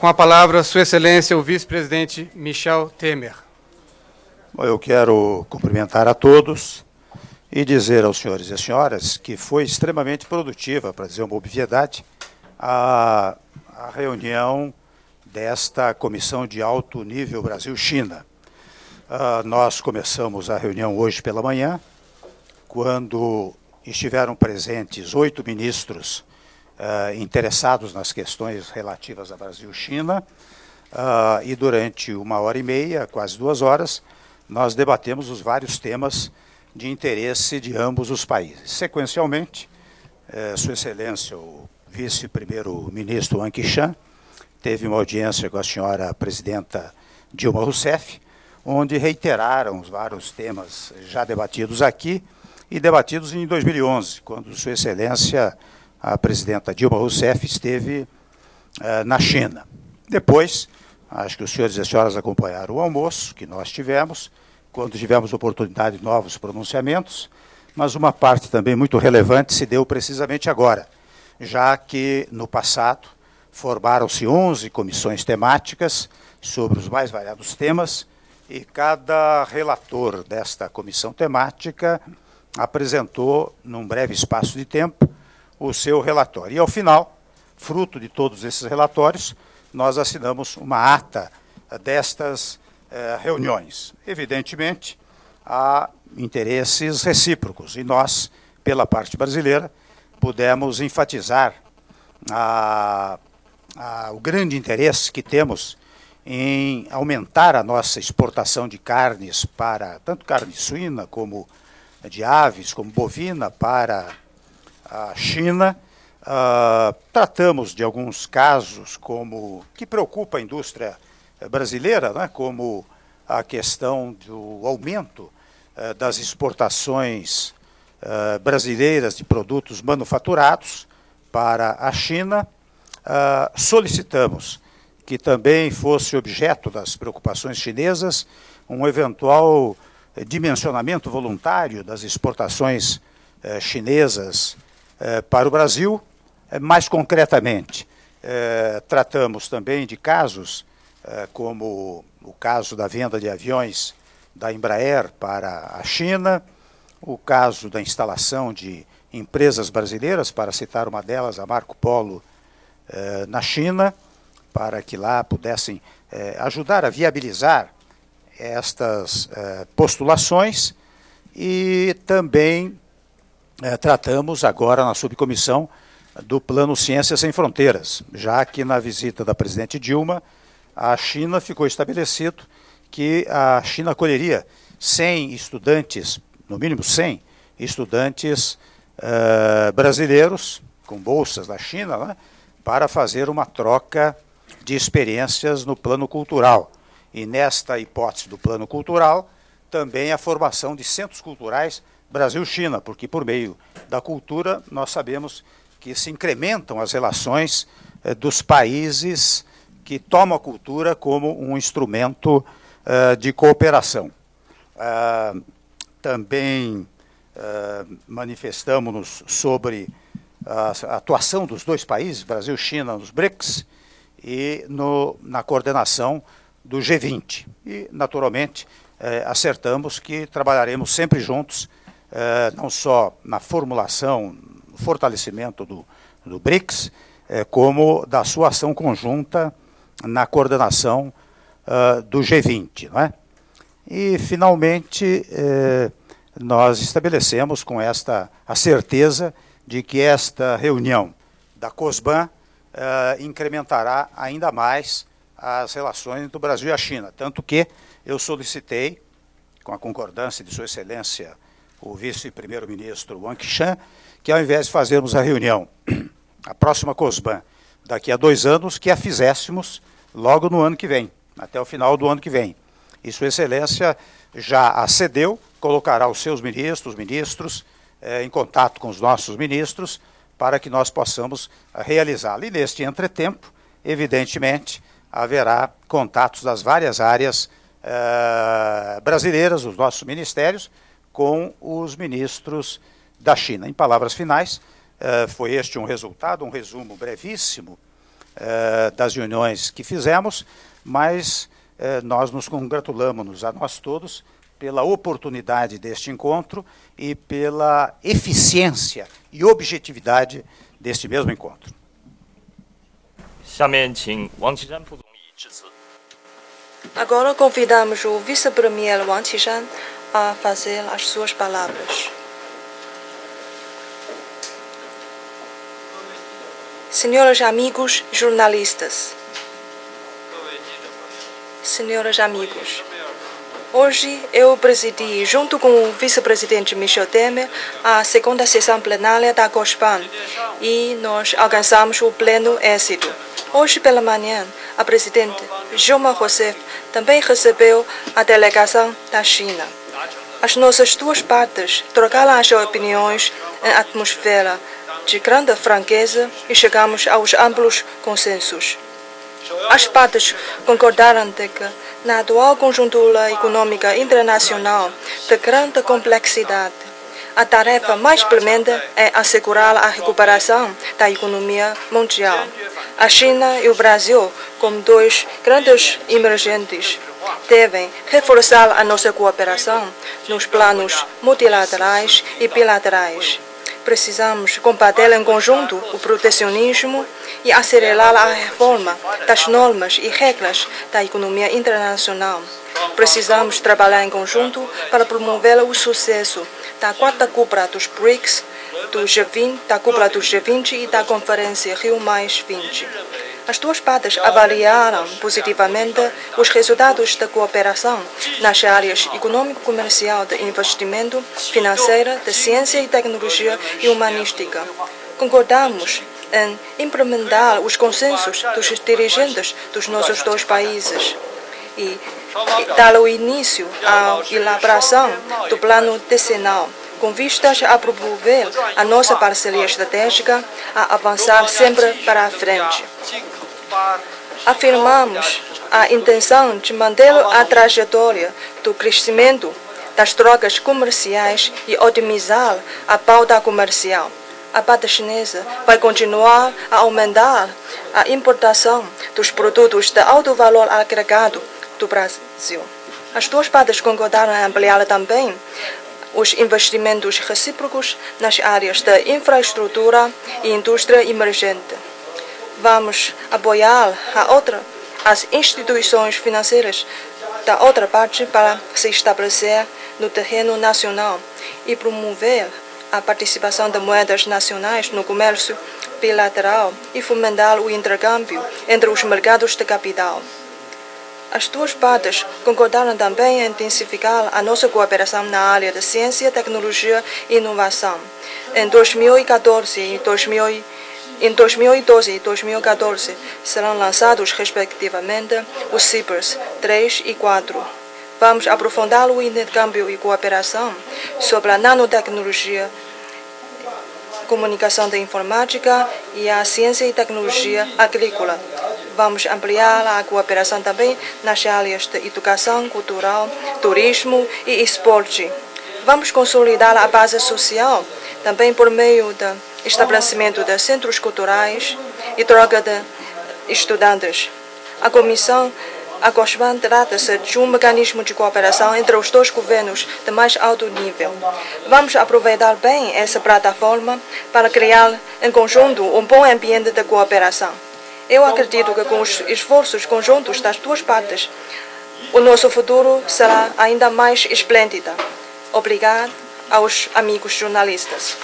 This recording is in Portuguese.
Com a palavra, Sua Excelência, o vice-presidente Michel Temer. Bom, eu quero cumprimentar a todos e dizer aos senhores e às senhoras que foi extremamente produtiva, para dizer uma obviedade, a, a reunião desta Comissão de Alto Nível Brasil-China. Uh, nós começamos a reunião hoje pela manhã, quando estiveram presentes oito ministros uh, interessados nas questões relativas a Brasil-China, uh, e durante uma hora e meia, quase duas horas, nós debatemos os vários temas de interesse de ambos os países. Sequencialmente, eh, Sua Excelência, o vice-primeiro-ministro Wang Qishan, teve uma audiência com a senhora presidenta Dilma Rousseff, onde reiteraram os vários temas já debatidos aqui e debatidos em 2011, quando Sua Excelência, a presidenta Dilma Rousseff, esteve uh, na China. Depois, acho que os senhores e as senhoras acompanharam o almoço que nós tivemos, quando tivemos oportunidade de novos pronunciamentos, mas uma parte também muito relevante se deu precisamente agora, já que no passado formaram-se 11 comissões temáticas sobre os mais variados temas e cada relator desta comissão temática apresentou, num breve espaço de tempo, o seu relatório. E, ao final, fruto de todos esses relatórios, nós assinamos uma ata destas eh, reuniões. Evidentemente, há interesses recíprocos e nós, pela parte brasileira, pudemos enfatizar a, a, o grande interesse que temos em aumentar a nossa exportação de carnes para tanto carne suína como de aves, como bovina para a China. Uh, tratamos de alguns casos como que preocupa a indústria brasileira, né, como a questão do aumento uh, das exportações uh, brasileiras de produtos manufaturados para a China. solicitamos que também fosse objeto das preocupações chinesas um eventual eh, dimensionamento voluntário das exportações eh, chinesas eh, para o Brasil. Eh, mais concretamente, eh, tratamos também de casos eh, como o caso da venda de aviões da Embraer para a China, o caso da instalação de empresas brasileiras, para citar uma delas, a Marco Polo, na China para que lá pudessem eh, ajudar a viabilizar estas eh, postulações e também eh, tratamos agora na subcomissão do Plano Ciências Sem Fronteiras, já que na visita da presidente Dilma, a China ficou estabelecido que a China acolheria 100 estudantes, no mínimo 100 estudantes brasileiros com bolsas da China, né, para fazer uma troca de experiências no plano cultural. E nesta hipótese do plano cultural, também a formação de centros culturais Brasil-China, porque por meio da cultura nós sabemos que se incrementam as relações eh, dos países que tomam a cultura como um instrumento eh, de cooperação. Ah, também ah, manifestamos-nos sobre a atuação dos dois países, Brasil e China, nos BRICS, e no, na coordenação do G20. E, naturalmente, eh, acertamos que trabalharemos sempre juntos, eh, não só na formulação, no fortalecimento do, do BRICS, eh, como da sua ação conjunta na coordenação uh, do G20. Não é? E, finalmente, eh, nós estabelecemos com esta a certeza de que esta reunião da COSBAN incrementará ainda mais as relações entre o Brasil e a China. Tanto que eu solicitei, com a concordância de Sua Excelência, o vice-primeiro-ministro Wang Qishan, que ao invés de fazermos a reunião, a próxima COSBAN, daqui a dois anos, que a fizéssemos logo no ano que vem, até o final do ano que vem. E Sua Excelência já acedeu, colocará os seus ministros, ministros, eh, em contato com os nossos ministros, para que nós possamos realizá-lo. E neste entretempo, evidentemente, haverá contatos das várias áreas uh, brasileiras, os nossos ministérios, com os ministros da China. Em palavras finais, uh, foi este um resultado, um resumo brevíssimo eh, das reuniões que fizemos, mas eh, nós nos congratulamos, a nós todos, pela oportunidade deste encontro e pela eficiência e objetividade deste mesmo encontro. 下面请王岐山副总理致辞。 Agora convidamos o vice-premier Wang Qishan a fazer as suas palavras. Senhores amigos jornalistas, senhores amigos, hoje eu presidi, junto com o vice-presidente Michel Temer, a segunda sessão plenária da COSPAN e nós alcançamos o pleno êxito. Hoje pela manhã, a presidente Dilma Rousseff também recebeu a delegação da China. As nossas duas partes trocaram as opiniões em atmosfera de grande franqueza e chegamos aos amplos consensos. As partes concordaram de que, na atual conjuntura econômica internacional de grande complexidade, a tarefa mais premente é assegurar a recuperação da economia mundial. A China e o Brasil, como dois grandes emergentes, devem reforçar a nossa cooperação nos planos multilaterais e bilaterais. Precisamos combater em conjunto o protecionismo e acelerar a reforma das normas e regras da economia internacional. Precisamos trabalhar em conjunto para promover o sucesso da quarta cúpula dos BRICS, do G20, da cúpula do G20 e da Conferência Rio Mais 20. As duas partes avaliaram positivamente os resultados da cooperação nas áreas econômico-comercial, de investimento, financeira, de ciência e tecnologia e humanística. Concordamos em implementar os consensos dos dirigentes dos nossos dois países e dar o início à elaboração do plano decenal com vistas a promover a nossa parceria estratégica a avançar sempre para a frente. Afirmamos a intenção de manter a trajetória do crescimento das trocas comerciais e otimizar a pauta comercial. A parte chinesa vai continuar a aumentar a importação dos produtos de alto valor agregado do Brasil. As duas partes concordaram em ampliar também os investimentos recíprocos nas áreas da infraestrutura e indústria emergente. Vamos apoiar a outra, as instituições financeiras da outra parte para se estabelecer no terreno nacional e promover a participação de moedas nacionais no comércio bilateral e fomentar o intercâmbio entre os mercados de capital. As duas partes concordaram também em intensificar a nossa cooperação na área de ciência, tecnologia e inovação. Em 2014 e 2000, em 2012 e 2014 serão lançados, respectivamente, os CIPERS 3 e 4. Vamos aprofundar o intercâmbio e cooperação sobre a nanotecnologia, comunicação da informática e a ciência e tecnologia agrícola. Vamos ampliar a cooperação também nas áreas de educação cultural, turismo e esporte. Vamos consolidar a base social, também por meio do estabelecimento de centros culturais e troca de estudantes. A Comissão a COSBAN trata-se de um mecanismo de cooperação entre os dois governos de mais alto nível. Vamos aproveitar bem essa plataforma para criar em conjunto um bom ambiente de cooperação. Eu acredito que com os esforços conjuntos das duas partes, o nosso futuro será ainda mais esplêndido. Obrigado aos amigos jornalistas.